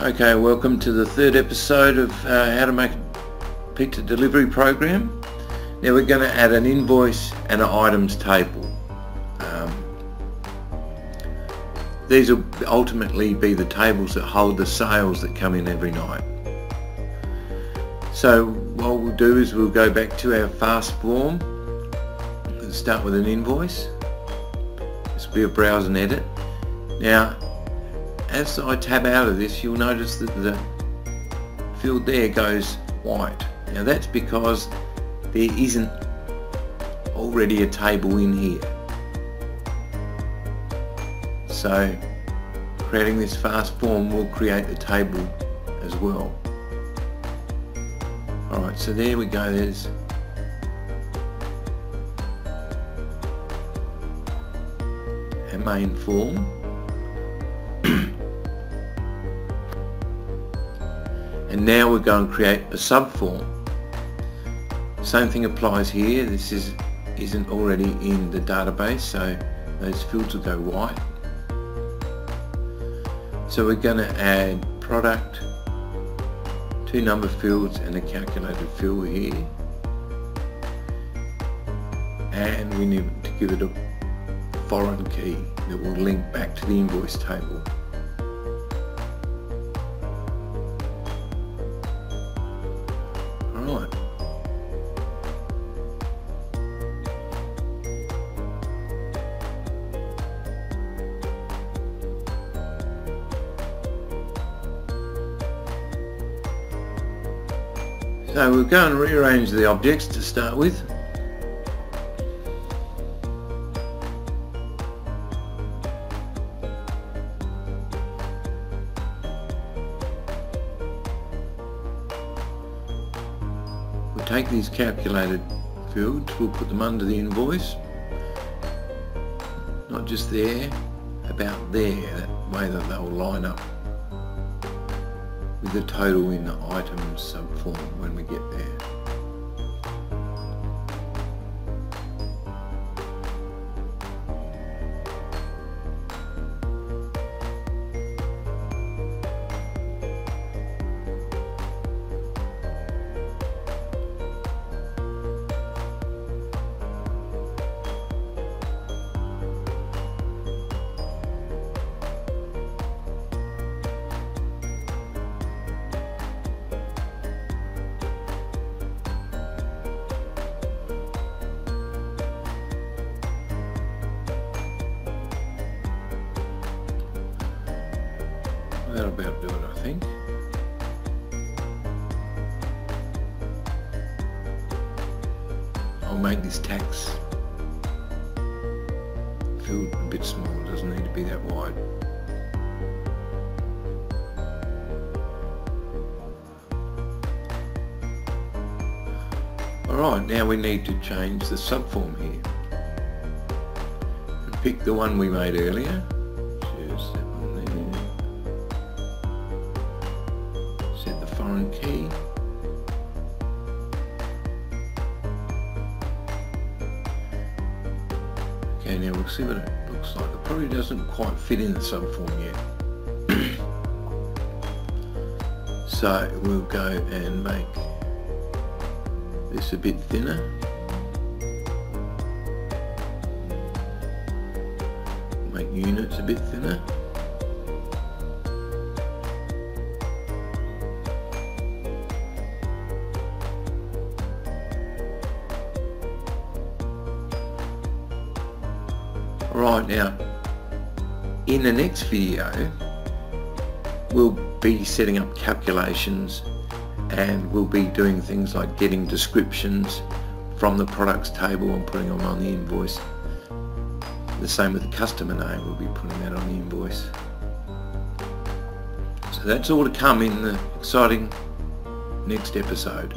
Okay, welcome to the third episode of uh, how to make a pizza delivery program. Now we're going to add an invoice and an items table. Um, these will ultimately be the tables that hold the sales that come in every night. So what we'll do is we'll go back to our fast form and start with an invoice. This will be a browse and edit. Now as I tab out of this you'll notice that the field there goes white. Now that's because there isn't already a table in here. So creating this fast form will create the table as well. Alright, so there we go, there's our main form. And now we're going to create a subform. Same thing applies here, this is, isn't already in the database so those fields will go white. So we're going to add product, two number fields and a calculated field here. And we need to give it a foreign key that will link back to the invoice table. So we'll go and rearrange the objects to start with. We'll take these calculated fields, we'll put them under the invoice. Not just there, about there, that way that they'll line up with the total in the items subform when we get there. That'll about do it, I think. I'll make this tax field a bit small, it doesn't need to be that wide. Alright, now we need to change the subform here. Pick the one we made earlier. Key. Okay, now we'll see what it looks like. It probably doesn't quite fit in the subform yet. so we'll go and make this a bit thinner. Make units a bit thinner. Right now, in the next video, we'll be setting up calculations and we'll be doing things like getting descriptions from the products table and putting them on the invoice. The same with the customer name, we'll be putting that on the invoice. So that's all to come in the exciting next episode.